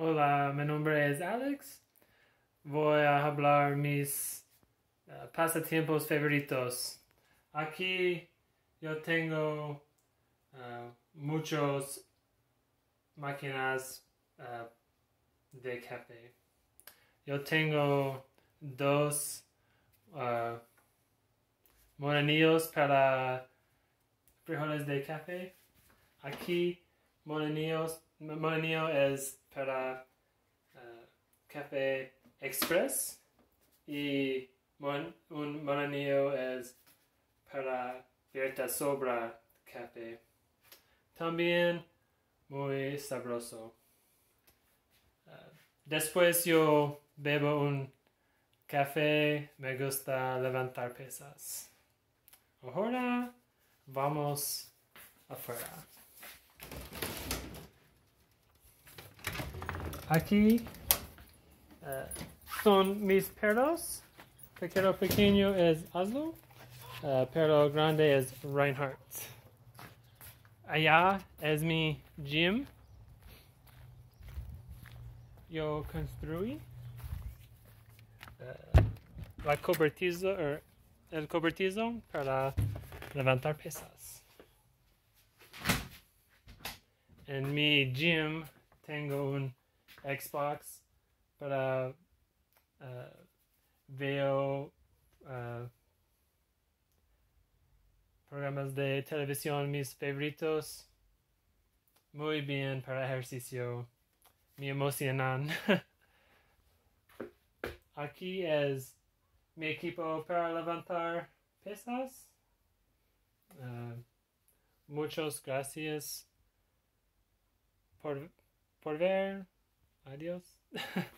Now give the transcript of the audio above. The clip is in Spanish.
Hola, mi nombre es Alex. Voy a hablar mis uh, pasatiempos favoritos. Aquí yo tengo uh, muchos máquinas uh, de café. Yo tengo dos molinillos para frijoles de café. Aquí molinillo es para uh, café express y un molinillo es para vierta sobra café. También muy sabroso. Uh, después yo bebo un café, me gusta levantar pesas. Ahora vamos afuera. Aquí uh, son mis perros. Pequeño pequeño es Aslo. Uh, perro grande es Reinhardt. Allá es mi gym. Yo construí uh, la cobertizo, er, el cobertizo para levantar pesas. En mi gym tengo un Xbox para uh, veo uh, programas de televisión mis favoritos. Muy bien para ejercicio. Me emocionan. Aquí es mi equipo para levantar pesas. Uh, muchas gracias por, por ver Adiós.